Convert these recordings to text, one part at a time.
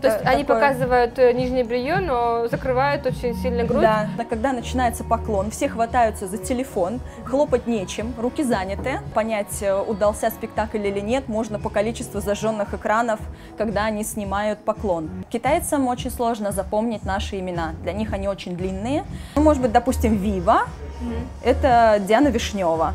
То есть они такое- показывают э, нижнее белье, но закрывают очень сильно грудь. Да, да, когда начинается поклон, все хватаются за телефон, хлопать нечем, руки заняты. Понять, э, удался спектакль или нет, можно по количеству зажженных экранов, когда они снимают поклон. Китайцам очень сложно запомнить наши имена, для них они очень длинные. Ну, может быть, допустим, Вива, это Диана Вишнева.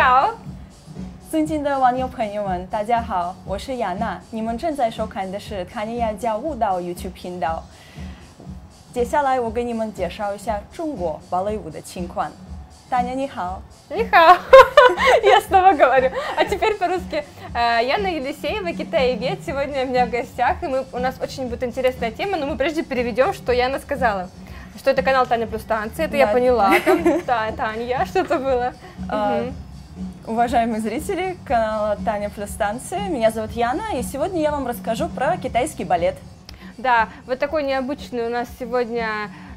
Нихао. 尊敬的网友朋友们，大家好，我是雅娜，你们正在收看的是卡尼亚教舞蹈 YouTube 频道。接下来我给你们介绍一下中国芭蕾舞的情况。Таня, 你好。 Нихао. Я снова говорю. А теперь по-русски. Э, Яна Елисеева, китаевед, сегодня у меня в гостях, и мы, у нас очень будет интересная тема, но мы прежде переведем, что Яна сказала. Что это канал Таня плюс танцы, это я Да. поняла. Там, Та- Таня, что-то было. А, Мгм. Уважаемые зрители канала Таня плюс танцы, меня зовут Яна, и сегодня я вам расскажу про китайский балет. Да, вот такой необычный у нас сегодня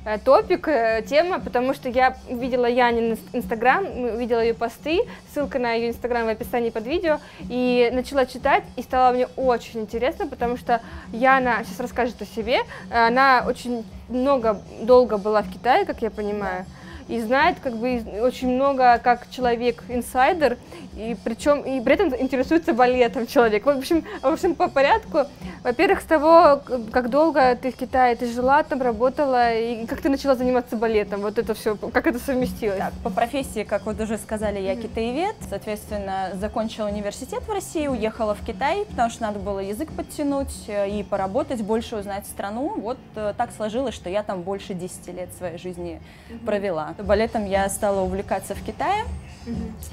э, топик, э, тема, потому что я видела Янин инс- инстаграм, м, видела ее посты, ссылка на ее инстаграм в описании под видео, и начала читать, и стало мне очень интересно, потому что Яна сейчас расскажет о себе, она очень много, долго была в Китае, как я понимаю, и знает как бы очень много как человек-инсайдер, и причем и при этом интересуется балетом человек. В общем, в общем по порядку. Во-первых, с того, как долго ты в Китае, ты жила там, работала, и как ты начала заниматься балетом, вот это все, как это совместилось? Так, по профессии, как вот уже сказали, я китаевед. Соответственно, закончила университет в России, уехала в Китай, потому что надо было язык подтянуть э, и поработать, больше узнать страну. Вот э, так сложилось, что я там больше 10 лет своей жизни провела. Балетом я стала увлекаться в Китае.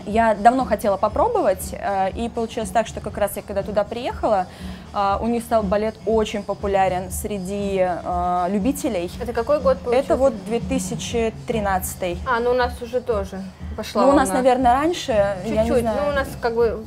Я давно хотела попробовать, э, и получилось так, что как раз я когда туда приехала, э, у них стал балет очень популярен среди э, любителей. Это какой год получился? Это вот 2013. А, ну у нас уже тоже пошла Ну, у нас, наверное, раньше, Чуть-чуть. Ну, у нас как бы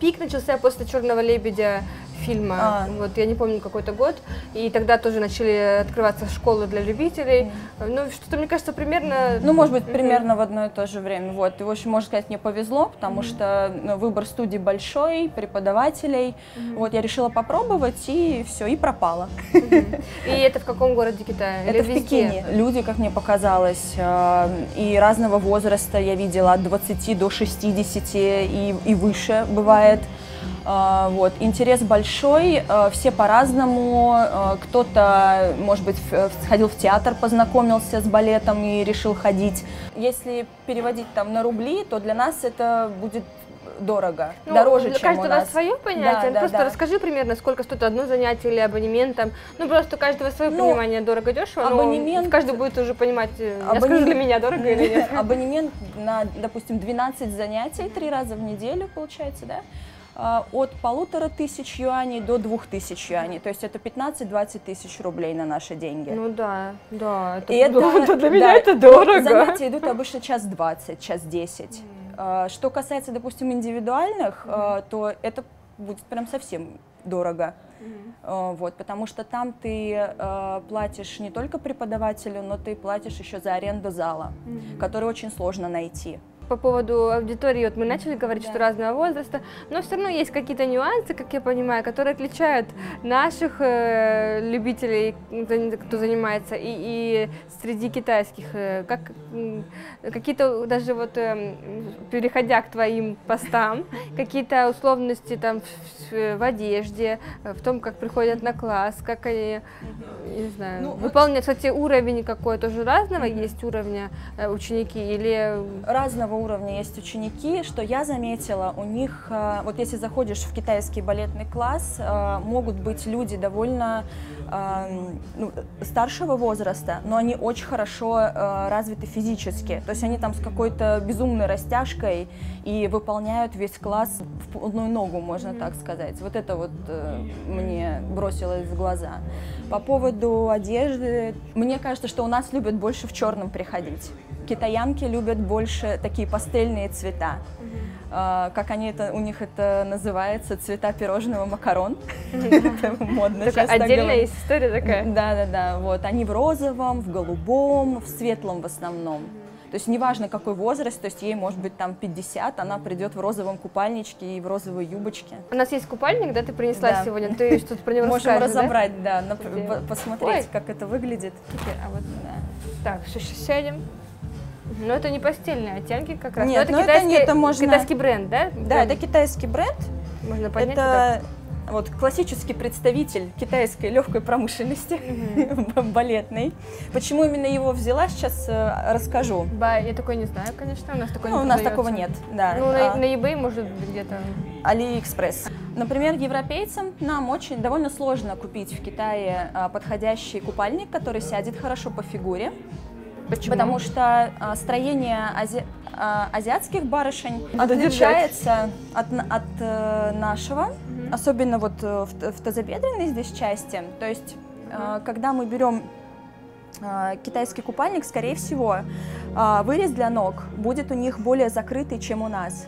пик начался после Черного лебедя фильма. А. Вот я не помню какой-то год. И тогда тоже начали открываться школы для любителей. Ну, что-то, мне кажется, примерно. Ну, может быть, примерно в одно и то же время. Вот. И, в общем, можно сказать, мне повезло, потому что ну, выбор студий большой, преподавателей. Вот, я решила попробовать, и все, и пропала. И это в каком городе Китая? Или Это в везде? Пекине. Люди, как мне показалось, э, и разного возраста я видела от 20 до 60 и, и выше бывает. Э, Вот. Интерес большой, э, все по-разному. Э, Кто-то, может быть, сходил в театр, познакомился с балетом и решил ходить. Если переводить там на рубли, то для нас это будет дорого, Ну, дороже, для чем у каждого нас. свое понятие. Да, Ну, да, просто да. расскажи примерно, сколько стоит одно занятие или абонемент там. Ну, просто у каждого свое Ну, понимание дорого дешево. абонемент- Каждый будет уже понимать, э, я скажу, Абонемент- для меня дорого или нет. Абонемент на, допустим, 12 занятий три раза в неделю, получается, да? А, От полутора тысяч юаней до двух тысяч юаней. То есть это 15-20 тысяч рублей на наши деньги. Ну да, да. Это, И это- да, для меня да, это дорого. Занятия идут обычно час 20, час 10. А, Что касается, допустим, индивидуальных, а, то это будет прям совсем дорого. А, Вот, потому что там ты э, платишь не только преподавателю, но ты платишь еще за аренду зала, который очень сложно найти. По поводу аудитории, вот мы начали говорить, Да. что разного возраста, но все равно есть какие-то нюансы, как я понимаю, которые отличают наших э, любителей, кто кто занимается, и, и среди китайских. э, как м, какие-то даже вот эм, переходя к твоим постам, какие-то условности там в, в- одежде, э, в том, как приходят на класс, как они, не знаю, Ну, вот- выполняют. Кстати, уровень какой тоже разного есть уровня э, ученики или Разного уровня есть ученики, что я заметила, у них, э, вот если заходишь в китайский балетный класс, э, могут быть люди довольно э, ну, старшего возраста, но они очень хорошо развиты физически. То есть они там с какой-то безумной растяжкой и выполняют весь класс в полную ногу, можно так сказать. Вот это вот мне бросилось в глаза. По поводу одежды, мне кажется, что у нас любят больше в черном приходить. Китаянки любят больше такие пастельные цвета. А, как они это, у них это называется, цвета пирожного макарон. Это модно сейчас Отдельная есть история такая. Да, да, да. Вот они в розовом, в голубом, в светлом в основном. То есть неважно какой возраст, то есть ей может быть там 50, она придет в розовом купальничке и в розовой юбочке. У нас есть купальник, да, ты принесла Да. сегодня, ты что-то про него Можем да? разобрать, да, посмотреть, Ой. как это выглядит. Теперь, а вот Да. так, сейчас сядем. Ну, это не постельные оттенки как раз. Нет, Но ну это китайский, не- это можно- китайский бренд, да? Да, это китайский бренд. Можно поднять вот Это вот классический представитель китайской легкой промышленности, балетной. Почему именно его взяла, сейчас э, расскажу. Ба, я такой не знаю, конечно, у нас такой Ну, не у нас такого нет, да. Ну, на, А, на eBay, может быть, где-то. Алиэкспресс. Например, европейцам нам очень довольно сложно купить в Китае а, подходящий купальник, который сядет хорошо по фигуре. Почему? Потому что а, строение ази- а, азиатских барышень, оно отличается от, от э, нашего, особенно вот э, в, в тазобедренной здесь части. То есть, э, когда мы берем э, китайский купальник, скорее всего, э, вырез для ног будет у них более закрытый, чем у нас.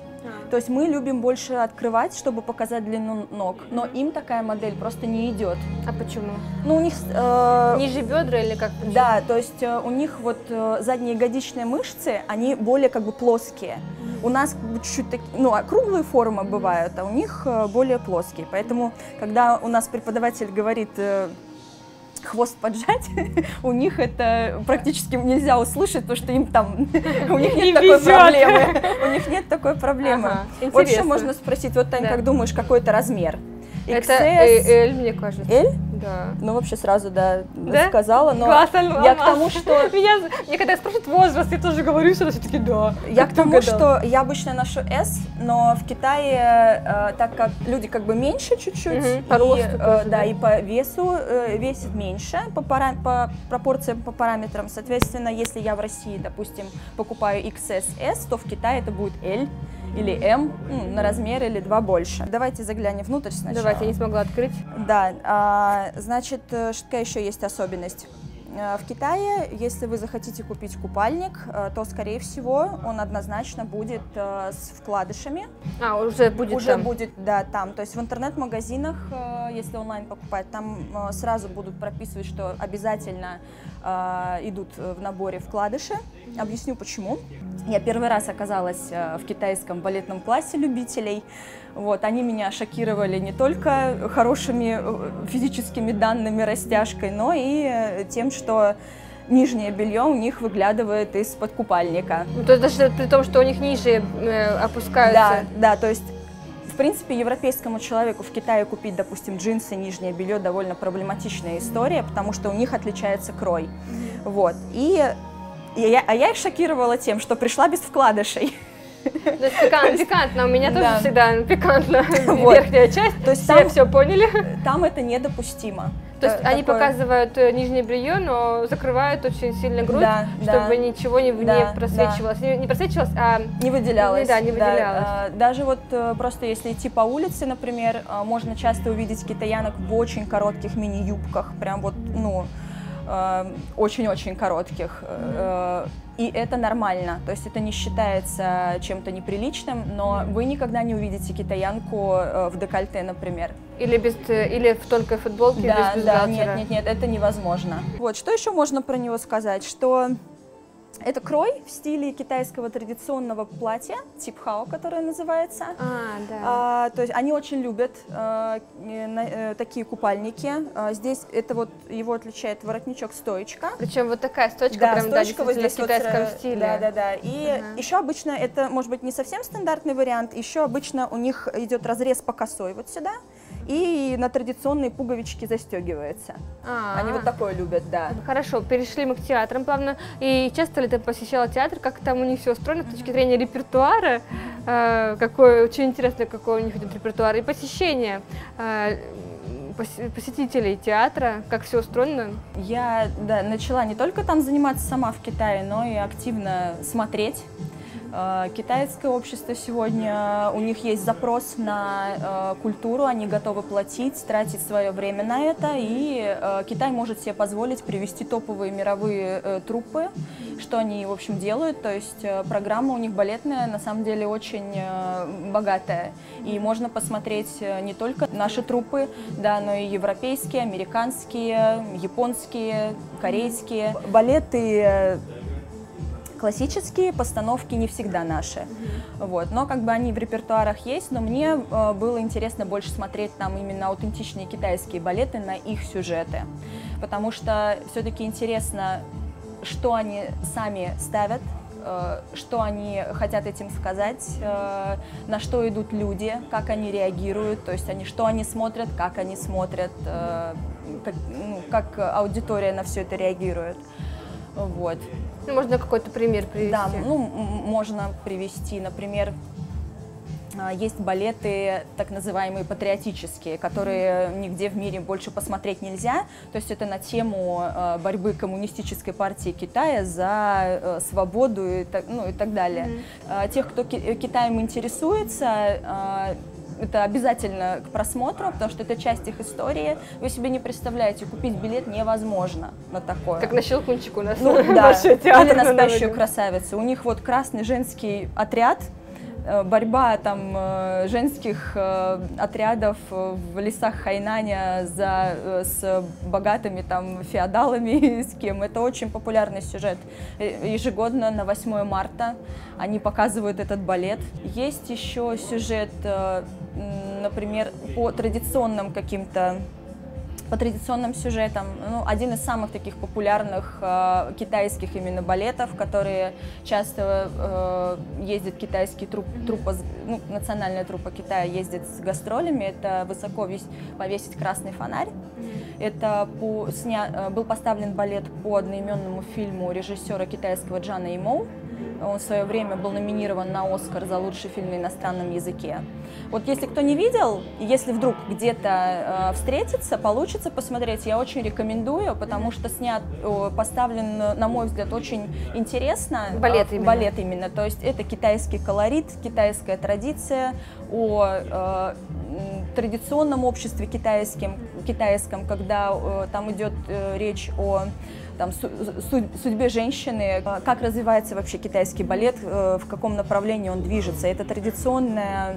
А. То есть мы любим больше открывать, чтобы показать длину ног, но им такая модель просто не идет. А почему? Ну, у них... э, Ниже бедра или как? почему? да, то есть э, у них вот э, задние ягодичные мышцы, они более как бы плоские. У нас чуть-чуть такие, ну, округлые формы бывают, а у них э, более плоские. Поэтому, когда у нас преподаватель говорит э, хвост поджать, у них это практически нельзя услышать, потому что им там, у них Не нет такой проблемы. У них нет такой проблемы. Вот еще можно спросить, вот, Тань, как думаешь, какой это размер? Это L, мне кажется. L? Да. Ну, вообще сразу, да, Да? сказала, но Классно, я к тому, что Меня, мне когда спрашивают возраст, я тоже говорю, что все-таки да. Я к тому, что я обычно ношу S, но в Китае, э, так как люди как бы меньше чуть-чуть, и, э, да, и по весу э, весит меньше, по, по пропорциям, по параметрам. Соответственно, если я в России, допустим, покупаю XS, S, то в Китае это будет L или ну, на размер или два больше. Давайте заглянем внутрь сначала. Давайте, я не смогла открыть. Да, а, значит, э, какая еще есть особенность? Э, В Китае, если вы захотите купить купальник, э, то, скорее всего, он однозначно будет э, с вкладышами. А, уже будет Уже там. будет, да, там. То есть в интернет-магазинах, э, если онлайн покупать, там э, сразу будут прописывать, что обязательно э, идут э, в наборе вкладыши. Объясню почему. Я первый раз оказалась э, в китайском балетном классе любителей. Вот, они меня шокировали не только хорошими э, физическими данными, растяжкой, но и тем, что нижнее белье у них выглядывает из-под купальника. Ну, то есть даже при том, что у них ниже э, опускаются. Да, да, то есть, принципе, европейскому человеку в Китае купить, допустим, джинсы, нижнее белье довольно проблематичная история, потому что у них отличается крой. Вот. И и я, а я их шокировала тем, что пришла без вкладышей. То есть пикант- пикантно, у меня тоже Да. всегда пикантно Вот. верхняя часть. То есть Все там- все поняли. Там это недопустимо. То есть Та- они такое- показывают э, нижнее белье, но закрывают очень сильно грудь, Да, да. чтобы ничего не, не Да, просвечивалось. Не, не просвечивалось, а Не выделялась. Да, не выделялась. а, Даже вот э, просто если идти по улице, например, можно часто увидеть китаянок в очень коротких мини-юбках, прям вот, ну, э, очень-очень коротких. Э, И это нормально, то есть это не считается чем-то неприличным, но вы никогда не увидите китаянку э, в декольте, например. или без э, или в тонкой футболке Да, без да, нет, нет, нет, это невозможно. Вот, что еще можно про него сказать, что это крой в стиле китайского традиционного платья, типхао, которое называется. А, да. А, то есть они очень любят а, на- э, такие купальники. А, здесь это вот его отличает воротничок стоечка. Причем вот такая сточка Да, прям да, стоечка вот действительно здесь в китайском вот, стиле. Да, да, да. И Ага. еще обычно это, может быть, не совсем стандартный вариант. Еще обычно у них идет разрез по косой вот сюда. И на традиционные пуговички застегивается. А, Они вот такое любят, да. Хорошо, перешли мы к театрам плавно. И часто ли ты посещала театр? Как там у них все устроено с точки зрения репертуара? Э, какой, очень интересно, какой у них идет репертуар. И посещение э, пос- посетителей театра, как все устроено. Я да, начала не только там заниматься сама в Китае, но и активно смотреть. Э, китайское общество сегодня, у них есть запрос на э, культуру, они готовы платить, тратить свое время на это, и э, Китай может себе позволить привести топовые мировые труппы, что они, в общем, делают, то есть программа у них балетная, на самом деле, очень богатая, и можно посмотреть не только наши труппы, да, но и европейские, американские, японские, корейские. Балеты классические постановки не всегда наши. Mm-hmm. Вот. Но как бы они в репертуарах есть, но мне э, было интересно больше смотреть там именно аутентичные китайские балеты на их сюжеты. Потому что все-таки интересно, что они сами ставят, э, что они хотят этим сказать, э, на что идут люди, как они реагируют, то есть они, что они смотрят, как они смотрят, э, как, ну, как аудитория на все это реагирует. Вот. Ну, можно какой-то пример привести. Да, ну, можно привести, например, а, есть балеты, так называемые патриотические, которые нигде в мире больше посмотреть нельзя. То есть это на тему а, борьбы коммунистической партии Китая за э, свободу и так, ну, и так далее. Mm-hmm. Тех, кто Китаем интересуется, это обязательно к просмотру, потому что это часть их истории. Вы себе не представляете, купить билет невозможно на такое. Как на Щелкунчик у нас ну, да. Или на спящую красавицу. У них вот красный женский отряд, борьба там э, женских э, отрядов в лесах Хайнаня за, с богатыми там феодалами, с кем. Это очень популярный сюжет. Ежегодно на 8 марта они показывают этот балет. Есть еще сюжет, например, по традиционным каким-то по традиционным сюжетам. Ну, один из самых таких популярных э, китайских именно балетов, которые часто э, ездит китайский труп, труппа, ну, национальная труппа Китая ездит с гастролями, это высоко весь, повесить красный фонарь. Это по, сня, э, был поставлен балет по одноименному фильму режиссера китайского Джана Имоу. Он в свое время был номинирован на Оскар за лучший фильм на иностранном языке. Вот если кто не видел, если вдруг где-то э, встретится, получится посмотреть, я очень рекомендую, потому что снят, э, поставлен, на мой взгляд, очень интересно. Балет именно. Балет именно. То есть это китайский колорит, китайская традиция о э, традиционном обществе китайском, китайском когда э, там идет э, речь о там, судьбе женщины, а, как развивается вообще китайский балет, э, в каком направлении он движется. Это традиционная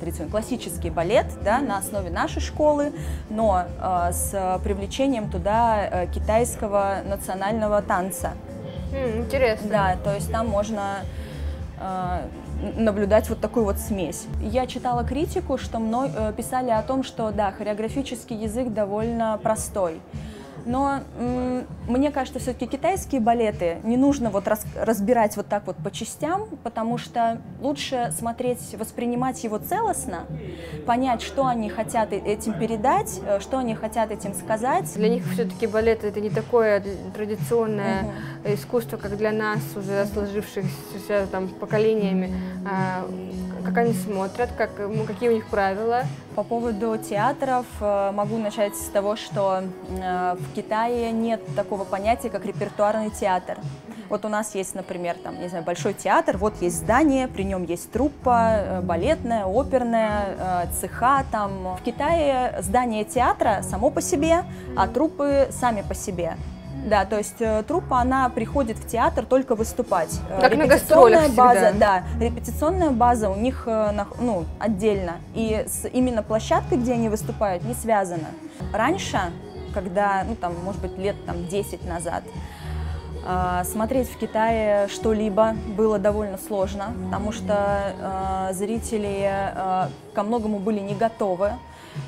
традиционный классический балет да, на основе нашей школы, но э, с привлечением туда э, китайского национального танца. Интересно. Да, то есть там можно наблюдать вот такую вот смесь. Я читала критику, что мной писали о том, что да, хореографический язык довольно простой. Но мне кажется, все-таки китайские балеты не нужно вот раз, разбирать вот так вот по частям, потому что лучше смотреть, воспринимать его целостно, понять, что они хотят этим передать, э, что они хотят этим сказать. Для них все-таки балет это не такое традиционное угу. искусство, как для нас, уже сложившихся там поколениями. А, как они смотрят, как, какие у них правила. По поводу театров э, могу начать с того, что э, в Китае нет такого понятия, как репертуарный театр. Вот у нас есть, например, там, не знаю, большой театр, вот есть здание, при нем есть труппа, э, балетная, оперная, цеха там. В Китае здание театра само по себе, а труппы сами по себе. Да, то есть э, труппа, она приходит в театр только выступать. Э, как на гастролях база, всегда. Да, репетиционная база у них э, ну, отдельно. И с именно площадкой, где они выступают, не связано. Раньше, когда, ну там, может быть, лет там 10 назад, смотреть в Китае что-либо было довольно сложно, потому что э, зрители э, ко многому были не готовы.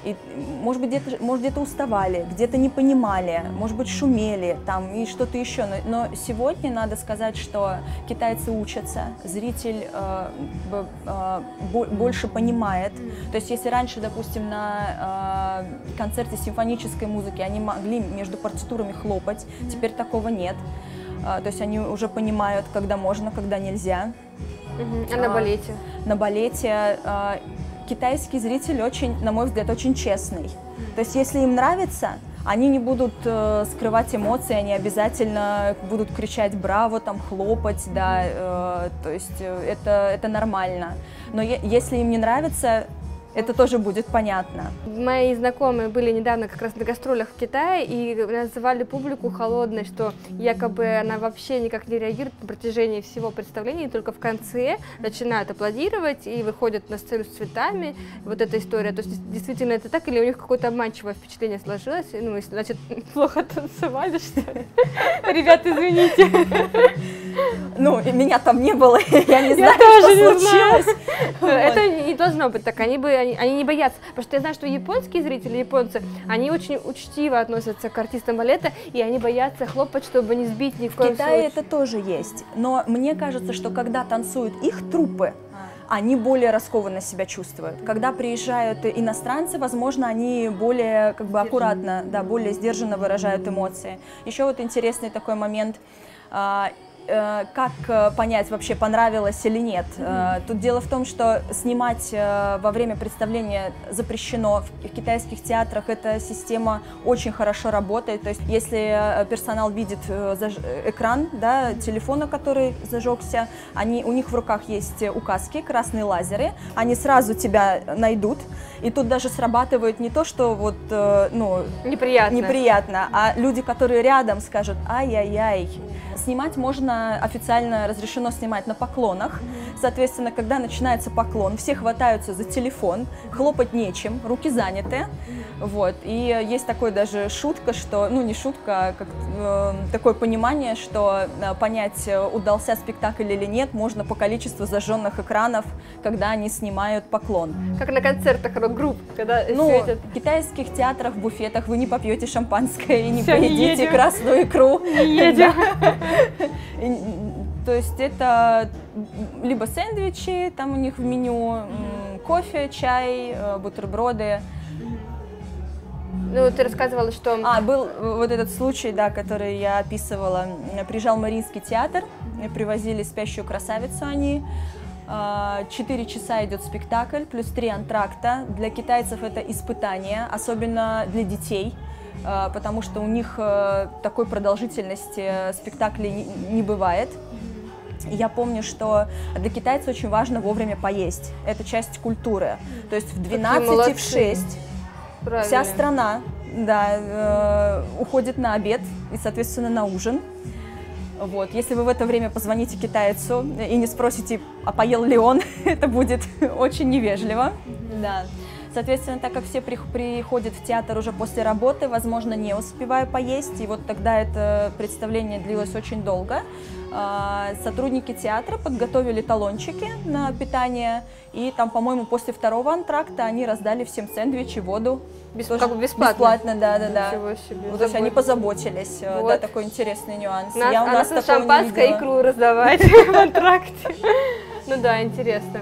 И, может быть, где-то, может, где-то уставали, где-то не понимали, может быть, шумели там и что-то еще. Но, но сегодня надо сказать, что китайцы учатся, зритель э, э, больше понимает. То есть, если раньше, допустим, на э, концерте симфонической музыки они могли между партитурами хлопать, теперь такого нет. Э, то есть они уже понимают, когда можно, когда нельзя. А на балете? На балете китайский зритель очень, на мой взгляд, очень честный. То есть, если им нравится, они не будут э, скрывать эмоции, они обязательно будут кричать «браво», там, хлопать, да, э, то есть э, это, это нормально. Но если им не нравится, это тоже будет понятно. Мои знакомые были недавно как раз на гастролях в Китае и называли публику холодной, что якобы она вообще никак не реагирует на протяжении всего представления, и только в конце начинают аплодировать и выходят на сцену с цветами. Вот эта история. То есть действительно это так, или у них какое-то обманчивое впечатление сложилось? Ну, если, значит, плохо танцевали, что ли? Ребята, извините. Ну, меня там не было, я не знаю, что случилось. Это не должно быть так. Они бы они, они не боятся. Потому что я знаю, что японские зрители, японцы, они очень учтиво относятся к артистам балета, и они боятся хлопать, чтобы не сбить ни в В коем Китае случае. это тоже есть. Но мне кажется, что когда танцуют их труппы, они более раскованно себя чувствуют. Когда приезжают иностранцы, возможно, они более как бы аккуратно, да, более сдержанно выражают эмоции. Еще вот интересный такой момент. Э, Как э, понять вообще понравилось или нет? Э, Тут дело в том, что снимать во время представления запрещено в китайских театрах. Эта система очень хорошо работает. То есть, если персонал видит экран да, телефона, который зажегся, они, у них в руках есть указки, красные лазеры, они сразу тебя найдут. И тут даже срабатывает не то, что вот, ну, Неприятно. неприятно, а люди, которые рядом, скажут ай-яй-яй. Снимать можно, официально разрешено снимать на поклонах. Соответственно, когда начинается поклон, все хватаются за телефон, хлопать нечем, руки заняты. Вот. И есть такой даже шутка, что, ну не шутка, а как э, такое понимание, что э, понять, э, удался спектакль или нет, можно по количеству зажженных экранов, когда они снимают поклон. Как на концертах рок-групп, когда Ну, светят. в китайских театрах, буфетах вы не попьете шампанское и не Всё, не поедите едем. красную икру. Не едем. То есть это либо сэндвичи, там у них в меню кофе, чай, э, бутерброды. Ну, ты рассказывала, что... А, был вот этот случай, да, который я описывала. Приезжал Мариинский театр, привозили спящую красавицу они. А, Четыре часа идет спектакль, плюс три антракта. Для китайцев это испытание, особенно для детей, потому что у них э, такой продолжительности э, спектаклей не- бывает. Я помню, что для китайцев очень важно вовремя поесть. Это часть культуры. То есть в 12 и в молодцы. 6 Правильно. Вся страна, да, э, уходит на обед и, соответственно, на ужин. Вот. Если вы в это время позвоните китайцу и не спросите, а поел ли он, это будет очень невежливо. Да. Соответственно, так как все прих- приходят в театр уже после работы, возможно, не успевая поесть, и вот тогда это представление длилось очень долго, а, сотрудники театра подготовили талончики на питание, и там, по-моему, после второго антракта они раздали всем сэндвичи, воду. Тоже как бы бесплатно. Бесплатно, да, да, да. Ничего себе. Вот, то есть они позаботились, э, да, Вот. такой интересный нюанс. Нас, Я у а нас нас такого не шампанское икру раздавать в антракте. Ну да, интересно.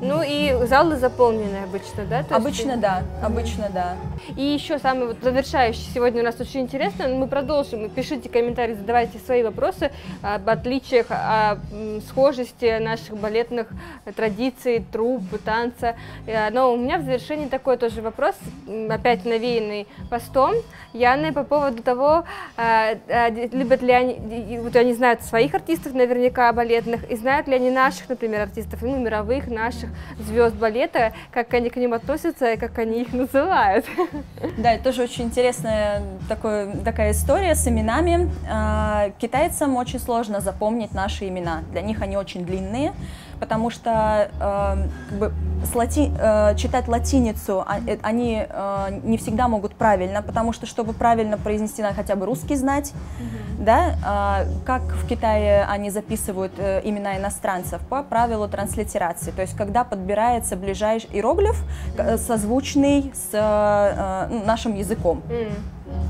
Ну и залы заполнены обычно, да? То есть- Обычно да, обычно да. И еще самый вот завершающий сегодня у нас очень интересно, мы продолжим, пишите комментарии, задавайте свои вопросы об отличиях, о схожести наших балетных традиций, труп, танца. Э, Но у меня в завершении такой тоже вопрос, опять навеянный постом Яны по поводу того, э, э, любят ли они, вот они знают своих артистов наверняка балетных, и знают ли они наших, например, артистов, ну, мировых наших звезд балета, как они к ним относятся и как они их называют. Да, это тоже очень интересная такой, такая история с именами. А, Китайцам очень сложно запомнить наши имена. Для них они очень длинные, потому что э, как бы с лати- э, читать латиницу а- э, они э, не всегда могут правильно, потому что, чтобы правильно произнести, надо хотя бы русский знать. Да? А, как в Китае они записывают э, имена иностранцев? По правилу транслитерации. То есть, когда подбирается ближайший иероглиф, к- созвучный с э, э, нашим языком. М,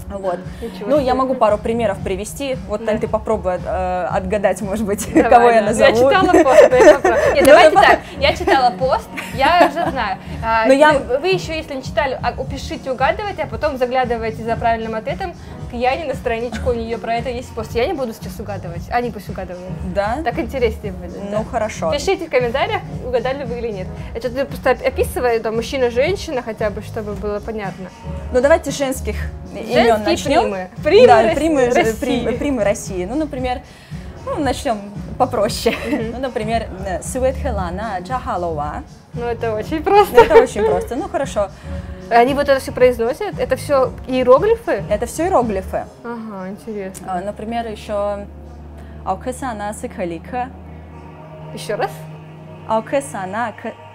Вот. ничего Ну, я могу пару примеров привести. Вот, Тань, Да. ты попробуй э, отгадать, может быть, Давай, кого я да. назову. Я читала пост, я. Нет, Ну, давайте давай. так. Я читала пост, я уже знаю. А, Но я- вы, еще, если не читали, а, пишите, угадывайте, а потом заглядывайте за правильным ответом к Яне на страничку, у нее про это есть пост. Я не буду сейчас угадывать, они пусть угадывают. Да? Так интереснее будет. Ну, да. хорошо. Пишите в комментариях, угадали вы или нет. Я что-то просто описываю, там, мужчина-женщина, хотя бы, чтобы было понятно. Ну давайте женских Женские имен начнем. примы. Примы да, России. примы, России. примы, примы России. Ну, например, ну, начнем попроще. Ну, например, э, Суэт Хелана Джахалова. Ну, это очень просто. Ну, Это очень просто. Ну, хорошо. Они вот это все произносят? Это все иероглифы? Это все иероглифы. Ага, интересно. А, Например, еще Аукесана Сыкалика. Еще раз? Аукесана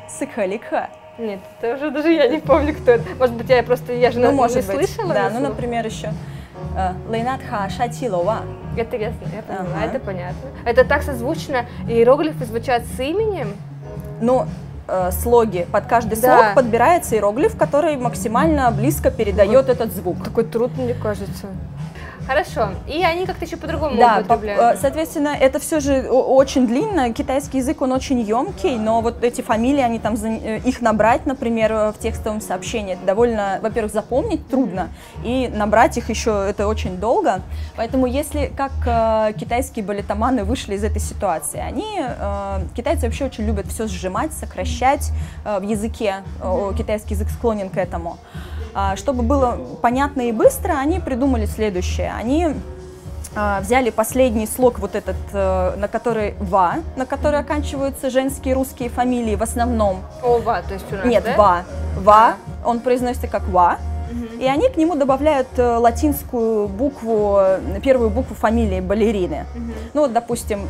Сыкалика. Нет, это уже даже я не помню, кто это. Может быть, я просто, я же Ну, не может быть. слышала. Да, ну, например, еще Лейнатха Шатилова. Это я, знаю, я поняла, Ага. это понятно. Это так созвучно, иероглифы звучат с именем. Ну, э, слоги. Под каждый Да. слог подбирается иероглиф, который максимально близко передает этот звук. Такой труд, мне кажется. Хорошо. И они как-то еще по-другому Да, по- употребляют. э, соответственно, это все же очень длинно. Китайский язык, он очень емкий, но вот эти фамилии, они там, э, их набрать, например, э, в текстовом сообщении, это довольно, во-первых, запомнить трудно, и набрать их еще это очень долго. Поэтому если как китайские балетоманы вышли из этой ситуации, они, китайцы вообще очень любят все сжимать, сокращать в языке, китайский язык склонен к этому. А, Чтобы было понятно и быстро, они придумали следующее. Они а, взяли последний слог вот этот, э, на который «ва», на который оканчиваются женские русские фамилии в основном. Ова, то есть у нас, Нет, да? «ва». «Ва», он произносится как «ва». И они к нему добавляют э, латинскую букву, первую букву фамилии балерины. Ну вот, допустим,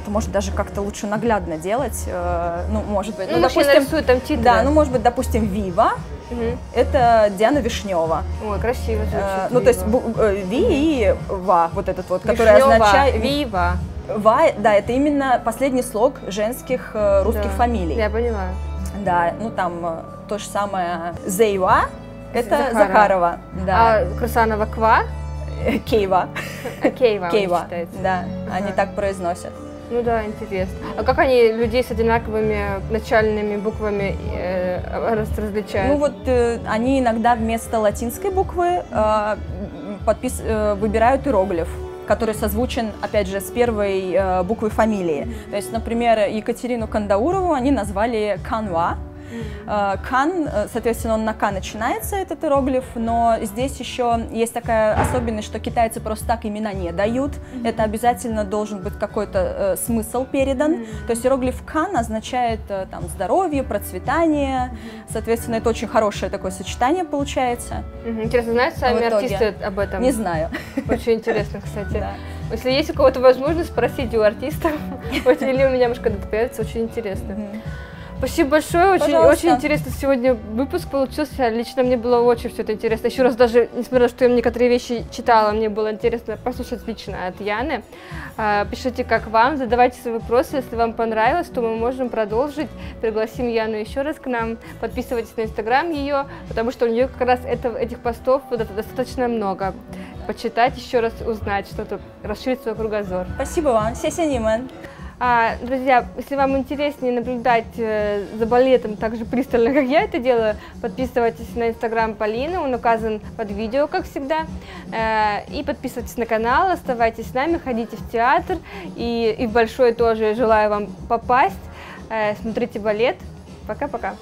это может даже как-то лучше наглядно делать, э, ну, может быть. Ну, я нарисую там титры. да, ну, может быть, допустим, «Вива» Мгм. — это Диана Вишнева. Ой, красиво звучит. Э, ну, то есть э, Ви и Ва, вот этот вот, который Вишнёва, означает... Вива. Ва, да, это именно последний слог женских э, русских Да. фамилий. Я понимаю. Да, ну там э, то же самое Зейва, это Захарова. Захарова, да. А Красанова Ква? Кейва, Кейва, Кейва, да, они Ага. так произносят. Ну да, интересно. А как они людей с одинаковыми начальными буквами э, раз- различают? Ну вот э, они иногда вместо латинской буквы э, подпис- э, выбирают иероглиф который созвучен, опять же, с первой э, буквой фамилии. То есть, например, Екатерину Кандаурову они назвали Канва. Э, Кан, э, соответственно, он на К начинается, этот иероглиф, но здесь еще есть такая особенность, что китайцы просто так имена не дают. Это обязательно должен быть какой-то э, смысл передан. То есть иероглиф Кан означает э, там здоровье, процветание. Соответственно, это очень хорошее такое сочетание получается. Мгм. Интересно, знают сами итоге. артисты об этом? Не знаю. Очень интересно, кстати. Да. Если есть у кого-то возможность, спросите у артистов. Или у меня, может, когда появится, очень интересно. Мгм. Спасибо большое, очень, Пожалуйста. очень интересно сегодня выпуск получился. Лично мне было очень все это интересно. Еще раз даже, несмотря на то, что я некоторые вещи читала, мне было интересно послушать лично от Яны. А, Пишите, как вам, задавайте свои вопросы. Если вам понравилось, то мы можем продолжить. Пригласим Яну еще раз к нам. Подписывайтесь на инстаграм ее, потому что у нее как раз это, этих постов достаточно много. Почитать еще раз, узнать что-то, расширить свой кругозор. Спасибо вам. Сесянимен. А, друзья, если вам интереснее наблюдать э, за балетом так же пристально, как я это делаю, подписывайтесь на инстаграм Полины, он указан под видео, как всегда. Э, и подписывайтесь на канал, оставайтесь с нами, ходите в театр. И, и в большой тоже желаю вам попасть. Э, смотрите балет. Пока-пока.